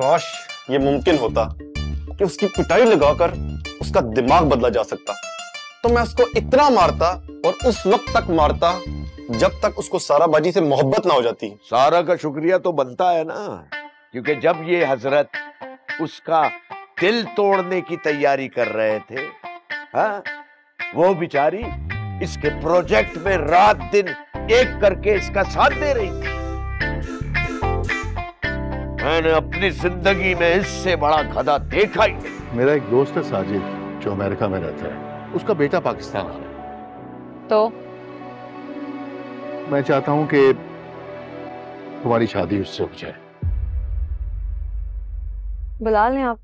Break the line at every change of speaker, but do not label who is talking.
काश ये मुमकिन होता कि उसकी पिटाई लगाकर उसका दिमाग बदला जा सकता। तो मैं उसको इतना मारता और उस वक्त तक मारता जब तक उसको सारा बाजी से मोहब्बत ना हो जाती।
सारा का शुक्रिया तो बनता है ना, क्योंकि जब ये हज़रत उसका दिल तोड़ने की तैयारी कर रहे थे हाँ वो बिचारी इसके प्रोजेक्ट में रात दिन एक करके इसका साथ दे रही थी। मैंने अपनी ज़िंदगी में इससे बड़ा गधा देखा ही
मेरा एक दोस्त है साजिद जो अमेरिका में रहता है। उसका बेटा पाकिस्तान आ रहा है।
तो?
मैं चाहता हूँ कि तुम्हारी शादी उससे हो जाए।
बुला लें आप।